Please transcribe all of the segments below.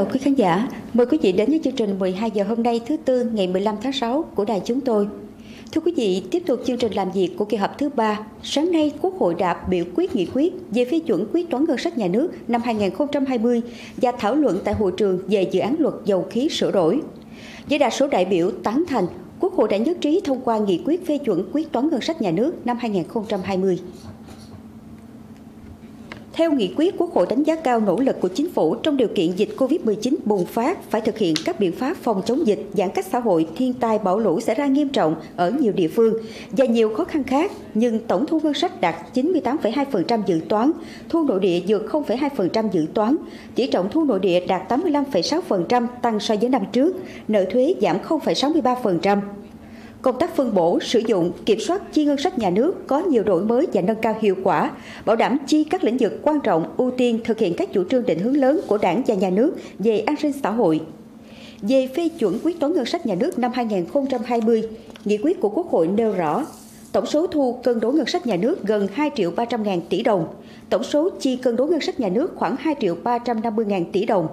Chào quý khán giả, mời quý vị đến với chương trình 12 giờ hôm nay thứ Tư ngày 15 tháng 6 của đài chúng tôi. Thưa quý vị, tiếp tục chương trình làm việc của kỳ họp thứ ba, sáng nay Quốc hội đã biểu quyết nghị quyết về phê chuẩn quyết toán ngân sách nhà nước năm 2020 và thảo luận tại hội trường về dự án luật dầu khí sửa đổi. Với đa số đại biểu tán thành, Quốc hội đã nhất trí thông qua nghị quyết phê chuẩn quyết toán ngân sách nhà nước năm 2020. Theo nghị quyết, Quốc hội đánh giá cao nỗ lực của chính phủ trong điều kiện dịch COVID-19 bùng phát phải thực hiện các biện pháp phòng chống dịch, giãn cách xã hội, thiên tai bão lũ xảy ra nghiêm trọng ở nhiều địa phương và nhiều khó khăn khác, nhưng tổng thu ngân sách đạt 98,2% dự toán, thu nội địa vượt 0,2% dự toán, tỷ trọng thu nội địa đạt 85,6% tăng so với năm trước, nợ thuế giảm 0,63%. Công tác phân bổ, sử dụng, kiểm soát chi ngân sách nhà nước có nhiều đổi mới và nâng cao hiệu quả, bảo đảm chi các lĩnh vực quan trọng, ưu tiên thực hiện các chủ trương định hướng lớn của Đảng và Nhà nước về an sinh xã hội. Về phê chuẩn quyết toán ngân sách nhà nước năm 2020, nghị quyết của Quốc hội nêu rõ tổng số thu cân đối ngân sách nhà nước gần 2 triệu 300 ngàn tỷ đồng, tổng số chi cân đối ngân sách nhà nước khoảng 2 triệu 350 ngàn tỷ đồng,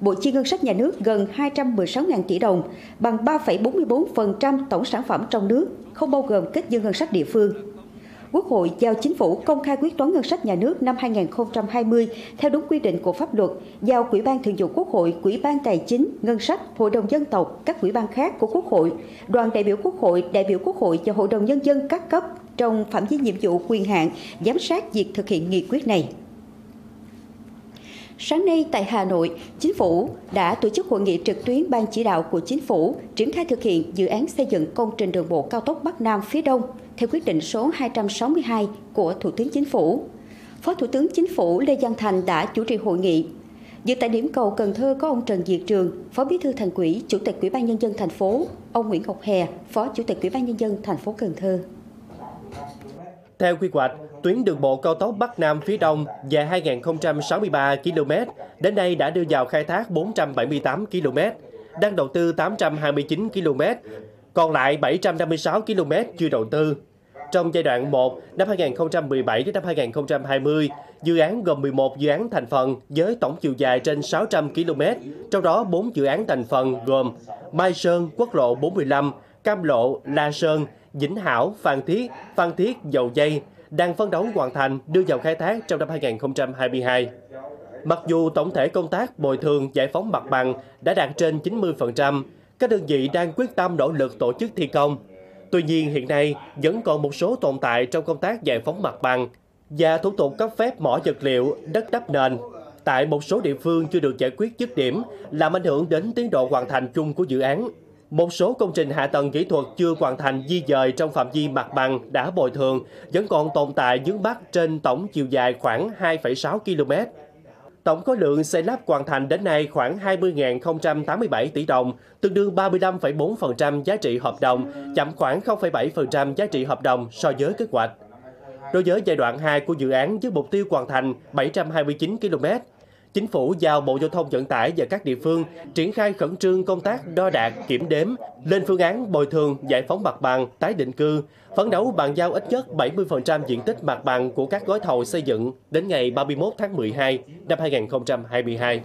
Bộ chi ngân sách nhà nước gần 216.000 tỷ đồng, bằng 3,44% tổng sản phẩm trong nước, không bao gồm kết dư ngân sách địa phương. Quốc hội giao chính phủ công khai quyết toán ngân sách nhà nước năm 2020 theo đúng quy định của pháp luật, giao Quỹ ban Thường vụ Quốc hội, Quỹ ban Tài chính, Ngân sách, Hội đồng dân tộc, các quỹ ban khác của Quốc hội, đoàn đại biểu Quốc hội, đại biểu Quốc hội và Hội đồng Nhân dân các cấp trong phạm vi nhiệm vụ quyền hạn giám sát việc thực hiện nghị quyết này. Sáng nay tại Hà Nội, Chính phủ đã tổ chức hội nghị trực tuyến Ban chỉ đạo của Chính phủ triển khai thực hiện dự án xây dựng công trình đường bộ cao tốc Bắc Nam phía Đông theo quyết định số 262 của Thủ tướng Chính phủ. Phó Thủ tướng Chính phủ Lê Văn Thành đã chủ trì hội nghị. Dự tại điểm cầu Cần Thơ có ông Trần Diệt Trường, Phó Bí thư Thành ủy, Chủ tịch Ủy ban nhân dân thành phố, ông Nguyễn Ngọc Hè, Phó Chủ tịch Ủy ban nhân dân thành phố Cần Thơ. Theo quy hoạch, tuyến đường bộ cao tốc Bắc Nam phía Đông dài 2.063 km, đến nay đã đưa vào khai thác 478 km, đang đầu tư 829 km, còn lại 756 km chưa đầu tư. Trong giai đoạn 1 năm 2017 đến năm 2020, dự án gồm 11 dự án thành phần với tổng chiều dài trên 600 km, trong đó 4 dự án thành phần gồm Mai Sơn, Quốc lộ 45, Cam Lộ, La Sơn, Vĩnh Hảo, Phan Thiết, Phan Thiết, Dầu Dây đang phấn đấu hoàn thành đưa vào khai thác trong năm 2022. Mặc dù tổng thể công tác bồi thường giải phóng mặt bằng đã đạt trên 90%, các đơn vị đang quyết tâm nỗ lực tổ chức thi công. Tuy nhiên hiện nay vẫn còn một số tồn tại trong công tác giải phóng mặt bằng và thủ tục cấp phép mỏ vật liệu, đất đắp nền. Tại một số địa phương chưa được giải quyết dứt điểm, làm ảnh hưởng đến tiến độ hoàn thành chung của dự án. Một số công trình hạ tầng kỹ thuật chưa hoàn thành di dời trong phạm vi mặt bằng đã bồi thường vẫn còn tồn tại dướng bắc trên tổng chiều dài khoảng 2,6 km. Tổng khối lượng xây lắp hoàn thành đến nay khoảng 20.087 tỷ đồng, tương đương 35,4% giá trị hợp đồng, chậm khoảng 0,7% giá trị hợp đồng so với kế hoạch. Đối với giai đoạn 2 của dự án với mục tiêu hoàn thành 729 km, Chính phủ giao Bộ Giao thông Vận tải và các địa phương triển khai khẩn trương công tác đo đạc, kiểm đếm, lên phương án bồi thường, giải phóng mặt bằng, tái định cư, phấn đấu bàn giao ít nhất 70% diện tích mặt bằng của các gói thầu xây dựng đến ngày 31 tháng 12 năm 2022.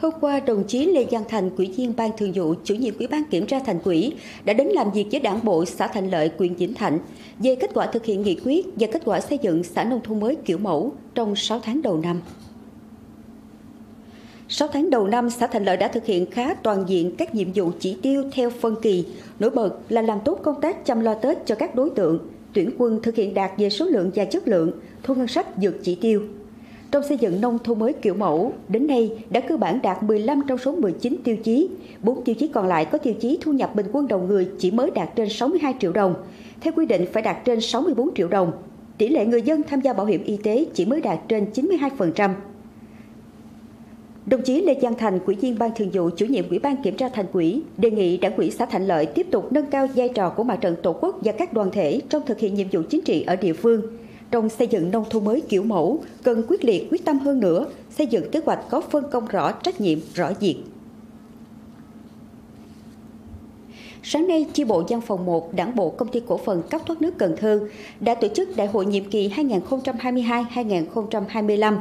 Hôm qua, đồng chí Lê Giang Thành, Ủy viên Ban Thường vụ, chủ nhiệm Ủy ban Kiểm tra Thành ủy đã đến làm việc với Đảng bộ xã Thành Lợi, huyện Vĩnh Thạnh về kết quả thực hiện nghị quyết và kết quả xây dựng xã nông thôn mới kiểu mẫu trong 6 tháng đầu năm. 6 tháng đầu năm, xã Thành Lợi đã thực hiện khá toàn diện các nhiệm vụ chỉ tiêu theo phân kỳ, nổi bật là làm tốt công tác chăm lo Tết cho các đối tượng, tuyển quân thực hiện đạt về số lượng và chất lượng, thu ngân sách vượt chỉ tiêu, trong xây dựng nông thôn mới kiểu mẫu, đến nay đã cơ bản đạt 15 trong số 19 tiêu chí. 4 tiêu chí còn lại có tiêu chí thu nhập bình quân đầu người chỉ mới đạt trên 62 triệu đồng. Theo quy định phải đạt trên 64 triệu đồng. Tỷ lệ người dân tham gia bảo hiểm y tế chỉ mới đạt trên 92%. Đồng chí Lê Giang Thành, Ủy viên Ban Thường vụ, chủ nhiệm Ủy ban Kiểm tra Thành ủy, đề nghị Đảng ủy xã Thạnh Lợi tiếp tục nâng cao vai trò của mặt trận Tổ quốc và các đoàn thể trong thực hiện nhiệm vụ chính trị ở địa phương, trong xây dựng nông thôn mới kiểu mẫu cần quyết liệt quyết tâm hơn nữa xây dựng kế hoạch có phân công rõ trách nhiệm rõ việc Sáng nay, chi bộ văn phòng 1 Đảng bộ Công ty Cổ phần cấp thoát nước Cần Thơ đã tổ chức đại hội nhiệm kỳ 2022-2025.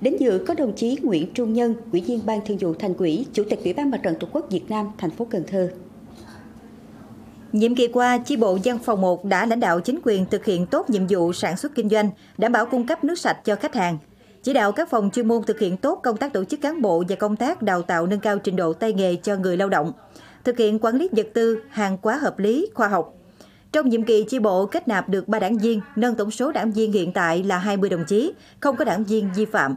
Đến dự có đồng chí Nguyễn Trung Nhân, Ủy viên Ban Thường vụ Thành ủy, Chủ tịch Ủy ban Mặt trận Tổ quốc Việt Nam, thành phố Cần Thơ. Nhiệm kỳ qua, chi bộ dân phòng 1 đã lãnh đạo chính quyền thực hiện tốt nhiệm vụ sản xuất kinh doanh, đảm bảo cung cấp nước sạch cho khách hàng. Chỉ đạo các phòng chuyên môn thực hiện tốt công tác tổ chức cán bộ và công tác đào tạo nâng cao trình độ tay nghề cho người lao động. Thực hiện quản lý vật tư, hàng quá hợp lý, khoa học. Trong nhiệm kỳ chi bộ kết nạp được 3 đảng viên, nâng tổng số đảng viên hiện tại là 20 đồng chí, không có đảng viên vi phạm.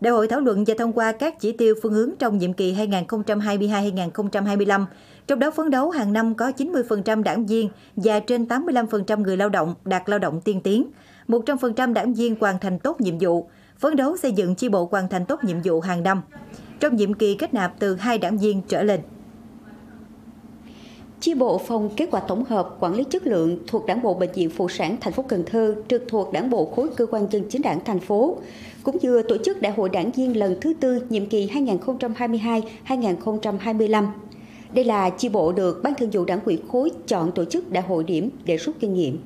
Đại hội thảo luận và thông qua các chỉ tiêu phương hướng trong nhiệm kỳ 2022-2025, trong đó phấn đấu hàng năm có 90% đảng viên và trên 85% người lao động đạt lao động tiên tiến, 100% đảng viên hoàn thành tốt nhiệm vụ, phấn đấu xây dựng chi bộ hoàn thành tốt nhiệm vụ hàng năm. Trong nhiệm kỳ kết nạp từ hai đảng viên trở lên. Chi bộ phòng kế hoạch tổng hợp, quản lý chất lượng thuộc Đảng bộ bệnh viện phụ sản thành phố Cần Thơ trực thuộc Đảng bộ khối cơ quan dân chính đảng thành phố, cũng vừa tổ chức Đại hội đảng viên lần thứ tư nhiệm kỳ 2022-2025. Đây là chi bộ được Ban Thường vụ Đảng ủy khối chọn tổ chức đại hội điểm để rút kinh nghiệm.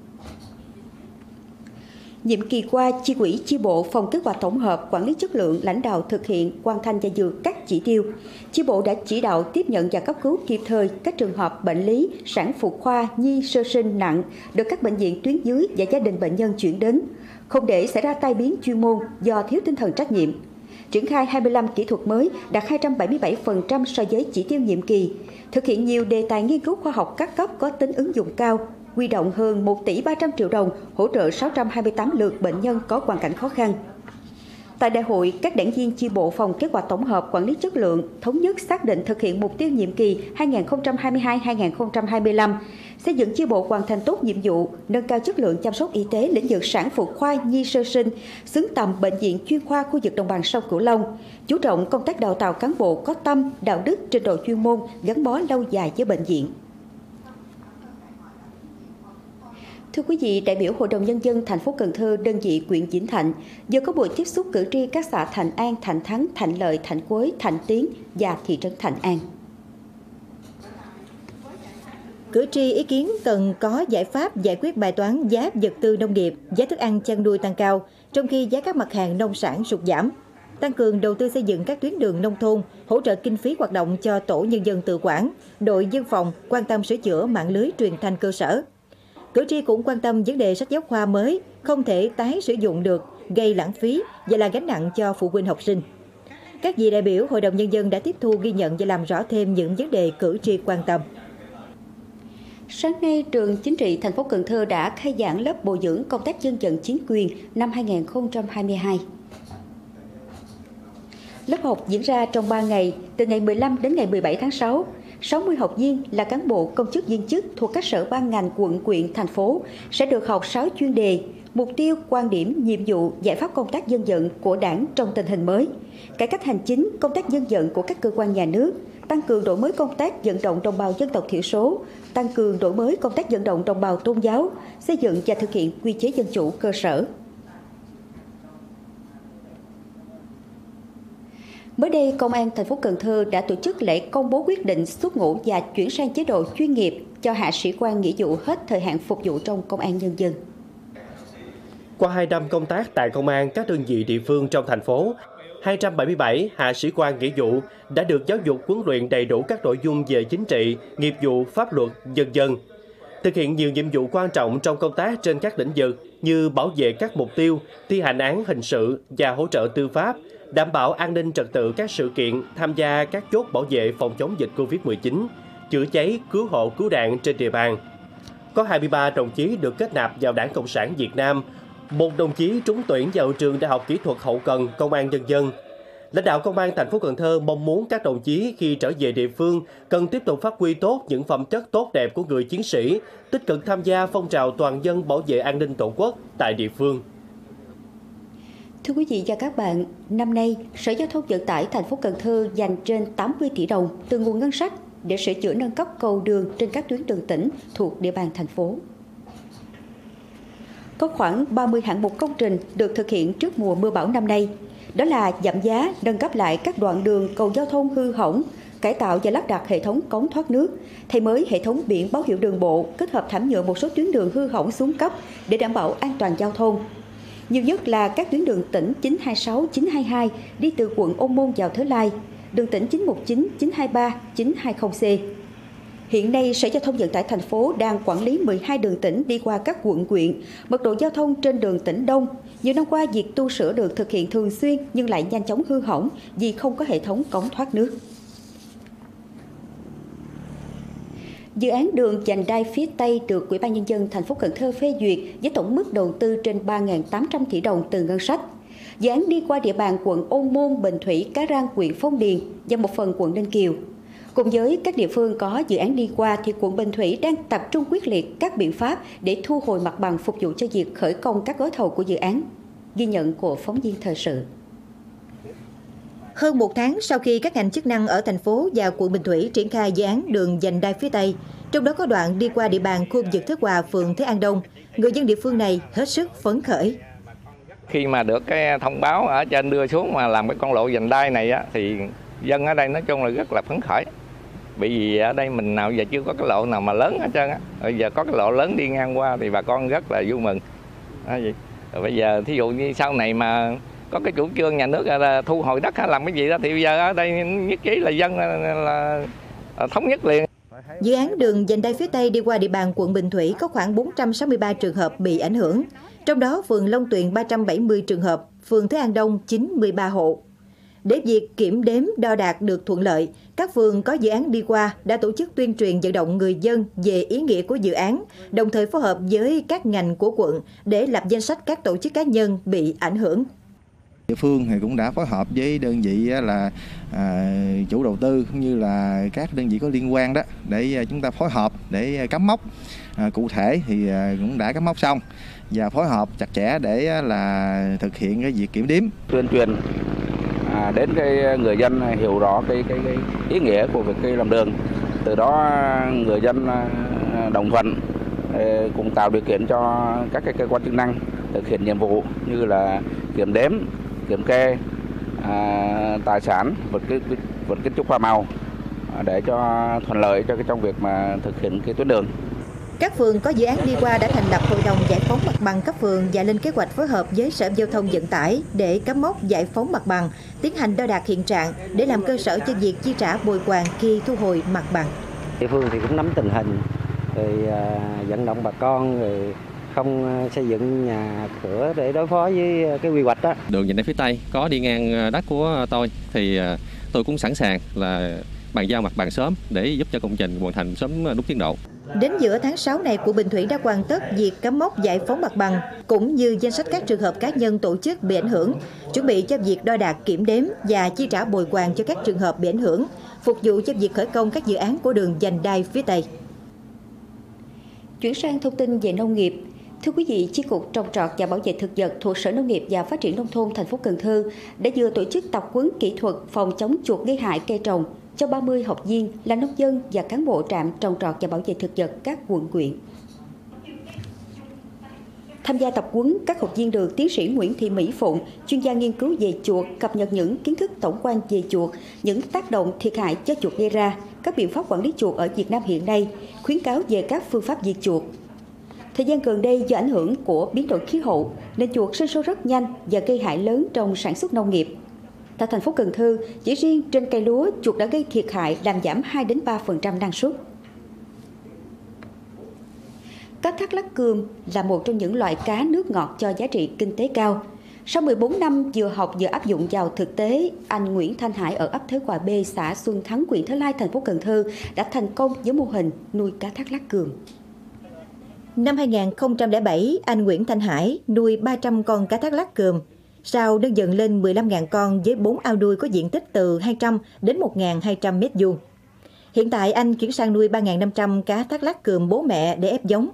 Nhiệm kỳ qua, chi quỹ chi bộ phòng kế hoạch tổng hợp quản lý chất lượng lãnh đạo thực hiện hoàn thành và dược các chỉ tiêu. Chi bộ đã chỉ đạo tiếp nhận và cấp cứu kịp thời các trường hợp bệnh lý, sản phụ khoa, nhi sơ sinh nặng được các bệnh viện tuyến dưới và gia đình bệnh nhân chuyển đến, không để xảy ra tai biến chuyên môn do thiếu tinh thần trách nhiệm. Triển khai 25 kỹ thuật mới đạt 277% so với chỉ tiêu nhiệm kỳ, thực hiện nhiều đề tài nghiên cứu khoa học các cấp có tính ứng dụng cao, huy động hơn 1 tỷ 300 triệu đồng hỗ trợ 628 lượt bệnh nhân có hoàn cảnh khó khăn. Tại đại hội, các đảng viên chi bộ phòng kế hoạch tổng hợp quản lý chất lượng thống nhất xác định thực hiện mục tiêu nhiệm kỳ 2022-2025, xây dựng chi bộ hoàn thành tốt nhiệm vụ, nâng cao chất lượng chăm sóc y tế lĩnh vực sản phụ khoa nhi sơ sinh, xứng tầm bệnh viện chuyên khoa khu vực đồng bằng sông Cửu Long, chú trọng công tác đào tạo cán bộ có tâm, đạo đức, trình độ chuyên môn gắn bó lâu dài với bệnh viện. Thưa quý vị, đại biểu Hội đồng Nhân dân thành phố Cần Thơ đơn vị quyện Vĩnh Thạnh vừa có buổi tiếp xúc cử tri các xã Thành An, Thành Thắng, Thành Lợi, Thành Quế, Thành Tiến và thị trấn Thành An. Cử tri ý kiến cần có giải pháp giải quyết bài toán giá vật tư nông nghiệp, giá thức ăn chăn nuôi tăng cao, trong khi giá các mặt hàng nông sản sụt giảm. Tăng cường đầu tư xây dựng các tuyến đường nông thôn, hỗ trợ kinh phí hoạt động cho tổ nhân dân tự quản, đội dân phòng, quan tâm sửa chữa mạng lưới truyền thanh cơ sở. Cử tri cũng quan tâm vấn đề sách giáo khoa mới không thể tái sử dụng được, gây lãng phí và là gánh nặng cho phụ huynh học sinh. Các vị đại biểu Hội đồng Nhân dân đã tiếp thu ghi nhận và làm rõ thêm những vấn đề cử tri quan tâm. Sáng nay, trường chính trị thành phố Cần Thơ đã khai giảng lớp bồi dưỡng công tác dân vận chính quyền năm 2022. Lớp học diễn ra trong 3 ngày, từ ngày 15 đến ngày 17 tháng 6. 60 học viên là cán bộ công chức viên chức thuộc các sở ban ngành quận quyện thành phố sẽ được học 6 chuyên đề mục tiêu, quan điểm, nhiệm vụ, giải pháp công tác dân vận của đảng trong tình hình mới, cải cách hành chính, công tác dân vận của các cơ quan nhà nước, tăng cường đổi mới công tác vận động đồng bào dân tộc thiểu số, tăng cường đổi mới công tác vận động đồng bào tôn giáo, xây dựng và thực hiện quy chế dân chủ cơ sở. Mới đây, Công an thành phố Cần Thơ đã tổ chức lễ công bố quyết định xuất ngũ và chuyển sang chế độ chuyên nghiệp cho hạ sĩ quan nghĩa vụ hết thời hạn phục vụ trong Công an Nhân dân. Qua 2 năm công tác tại công an các đơn vị địa phương trong thành phố, 277 hạ sĩ quan nghĩa vụ đã được giáo dục huấn luyện đầy đủ các nội dung về chính trị, nghiệp vụ, pháp luật, dân dân. Thực hiện nhiều nhiệm vụ quan trọng trong công tác trên các lĩnh vực như bảo vệ các mục tiêu, thi hành án hình sự và hỗ trợ tư pháp, đảm bảo an ninh trật tự các sự kiện, tham gia các chốt bảo vệ phòng chống dịch COVID-19, chữa cháy, cứu hộ, cứu nạn trên địa bàn. Có 23 đồng chí được kết nạp vào Đảng Cộng sản Việt Nam, một đồng chí trúng tuyển vào trường Đại học Kỹ thuật Hậu cần Công an Nhân dân. Lãnh đạo Công an thành phố Cần Thơ mong muốn các đồng chí khi trở về địa phương cần tiếp tục phát huy tốt những phẩm chất tốt đẹp của người chiến sĩ, tích cực tham gia phong trào toàn dân bảo vệ an ninh Tổ quốc tại địa phương. Thưa quý vị và các bạn, năm nay, Sở Giao thông Vận tải thành phố Cần Thơ dành trên 80 tỷ đồng từ nguồn ngân sách để sửa chữa nâng cấp cầu đường trên các tuyến đường tỉnh thuộc địa bàn thành phố. Có khoảng 30 hạng mục công trình được thực hiện trước mùa mưa bão năm nay. Đó là giảm giá, nâng cấp lại các đoạn đường cầu giao thông hư hỏng, cải tạo và lắp đặt hệ thống cống thoát nước, thay mới hệ thống biển báo hiệu đường bộ, kết hợp thảm nhựa một số tuyến đường hư hỏng xuống cấp để đảm bảo an toàn giao thông, nhiều nhất là các tuyến đường tỉnh 926, 922 đi từ quận Ô Môn vào Thới Lai, đường tỉnh 919, 923, 920C. Hiện nay, Sở Giao thông Vận tải thành phố đang quản lý 12 đường tỉnh đi qua các quận quyện. Mật độ giao thông trên đường tỉnh Đông. Nhiều năm qua, việc tu sửa được thực hiện thường xuyên nhưng lại nhanh chóng hư hỏng vì không có hệ thống cống thoát nước. Dự án đường dành đai phía Tây được Ủy ban Nhân dân thành phố Cần Thơ phê duyệt với tổng mức đầu tư trên 3.800 tỷ đồng từ ngân sách. Dự án đi qua địa bàn quận Ôn Môn, Bình Thủy, Cá Răng, huyện Phong Điền và một phần quận Ninh Kiều. Cùng với các địa phương có dự án đi qua thì quận Bình Thủy đang tập trung quyết liệt các biện pháp để thu hồi mặt bằng phục vụ cho việc khởi công các gói thầu của dự án. Ghi nhận của phóng viên thời sự. Hơn một tháng sau khi các ngành chức năng ở thành phố và quận Bình Thủy triển khai dự án đường dành đai phía Tây, trong đó có đoạn đi qua địa bàn khu vực Thới Hòa, phường Thế An Đông, người dân địa phương này hết sức phấn khởi. Khi mà được cái thông báo ở trên đưa xuống mà làm cái con lộ dành đai này á, thì dân ở đây nói chung là rất là phấn khởi. Bởi vì ở đây mình nào giờ chưa có cái lộ nào mà lớn hết trơn á. Bây giờ có cái lộ lớn đi ngang qua thì bà con rất là vui mừng. À, vậy. Rồi bây giờ thí dụ như sau này mà có cái chủ trương nhà nước là thu hồi đất hay làm cái gì đó thì bây giờ ở đây nhất trí là dân là, là, là thống nhất liền. Dự án đường dành đai phía Tây đi qua địa bàn quận Bình Thủy có khoảng 463 trường hợp bị ảnh hưởng, trong đó phường Long Tuyền 370 trường hợp, phường Thế An Đông 93 hộ. Để việc kiểm đếm đo đạt được thuận lợi, các phường có dự án đi qua đã tổ chức tuyên truyền vận động người dân về ý nghĩa của dự án, đồng thời phối hợp với các ngành của quận để lập danh sách các tổ chức cá nhân bị ảnh hưởng. Địa phương thì cũng đã phối hợp với đơn vị là à, chủ đầu tư cũng như là các đơn vị có liên quan đó để à, chúng ta phối hợp để à, cắm mốc. À, cụ thể thì à, cũng đã cắm mốc xong và phối hợp chặt chẽ để là thực hiện cái việc kiểm đếm. Tuyên truyền à, đến cái người dân hiểu rõ cái, cái, cái ý nghĩa của việc cái làm đường. Từ đó người dân đồng thuận cũng tạo điều kiện cho các cái cơ quan chức năng thực hiện nhiệm vụ như là kiểm đếm kiểm kê à, tài sản vật kiến vật kiến trúc hoa màu à, để cho thuận lợi cho cái trong việc mà thực hiện cái tuyến đường. Các phường có dự án đi qua đã thành lập hội đồng giải phóng mặt bằng cấp phường và lên kế hoạch phối hợp với Sở Giao thông Vận tải để cắm mốc giải phóng mặt bằng, tiến hành đo đạc hiện trạng để làm cơ sở cho việc chi trả bồi hoàn khi thu hồi mặt bằng. Địa phương thì cũng nắm tình hình, rồi à, vận động bà con, rồi không ờ, xây dựng nhà cửa để đối phó với ờ, cái quy hoạch đó. Đường dành đến phía Tây có đi ngang ờ, đất của tôi thì tôi cũng sẵn sàng là bàn giao mặt bằng sớm để giúp cho công trình hoàn thành sớm đúng tiến độ. Đến giữa tháng 6 này, của Bình Thủy đã hoàn tất việc cắm mốc giải phóng mặt bằng, cũng như danh sách các trường hợp cá nhân tổ chức bị ảnh hưởng, chuẩn bị cho việc đo đạc kiểm đếm và chi trả bồi hoàn cho các trường hợp bị ảnh hưởng, phục vụ cho việc khởi công các dự án của đường dành đai phía Tây. Chuyển sang thông tin về nông nghiệp, Thưa quý vị, Chi cục trồng trọt và bảo vệ thực vật thuộc Sở Nông nghiệp và Phát triển nông thôn thành phố Cần Thơ đã vừa tổ chức tập huấn kỹ thuật phòng chống chuột gây hại cây trồng cho 30 học viên là nông dân và cán bộ trạm trồng trọt và bảo vệ thực vật các quận huyện. Tham gia tập huấn, các học viên được tiến sĩ Nguyễn Thị Mỹ Phụng, chuyên gia nghiên cứu về chuột, cập nhật những kiến thức tổng quan về chuột, những tác động thiệt hại cho chuột gây ra, các biện pháp quản lý chuột ở Việt Nam hiện nay, khuyến cáo về các phương pháp diệt chuột, Thời gian gần đây do ảnh hưởng của biến đổi khí hậu nên chuột sinh sôi rất nhanh và gây hại lớn trong sản xuất nông nghiệp. Tại thành phố Cần Thơ, chỉ riêng trên cây lúa, chuột đã gây thiệt hại làm giảm 2 đến 3% năng suất. Cá thác lát cườm là một trong những loại cá nước ngọt cho giá trị kinh tế cao. Sau 14 năm vừa học vừa áp dụng vào thực tế, anh Nguyễn Thanh Hải ở ấp Thới Hòa B, xã Xuân Thắng, huyện Thới Lai, thành phố Cần Thơ đã thành công với mô hình nuôi cá thác lát cườm. Năm 2007, anh Nguyễn Thanh Hải nuôi 300 con cá thác lát cườm. Sau nâng dần lên 15.000 con với 4 ao nuôi có diện tích từ 200 đến 1.200 mét vuông. Hiện tại anh chuyển sang nuôi 3.500 cá thác lát cườm bố mẹ để ép giống.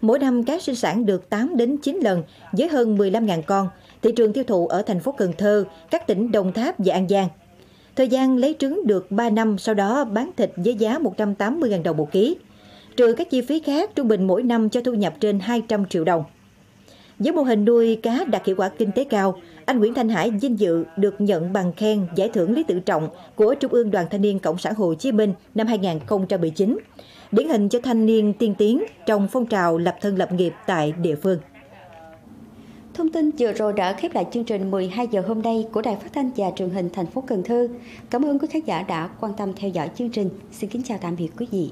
Mỗi năm cá sinh sản được 8 đến 9 lần với hơn 15.000 con. Thị trường tiêu thụ ở thành phố Cần Thơ, các tỉnh Đồng Tháp và An Giang. Thời gian lấy trứng được 3 năm sau đó bán thịt với giá 180.000 đồng một ký trừ các chi phí khác trung bình mỗi năm cho thu nhập trên 200 triệu đồng. Với mô hình nuôi cá đạt hiệu quả kinh tế cao, anh Nguyễn Thanh Hải vinh dự được nhận bằng khen giải thưởng Lý Tự Trọng của Trung ương Đoàn Thanh niên Cộng sản Hồ Chí Minh năm 2019, điển hình cho thanh niên tiên tiến trong phong trào lập thân lập nghiệp tại địa phương. Thông tin vừa rồi đã khép lại chương trình 12 giờ hôm nay của Đài Phát thanh và Truyền hình thành phố Cần Thơ. Cảm ơn quý khán giả đã quan tâm theo dõi chương trình. Xin kính chào tạm biệt quý vị.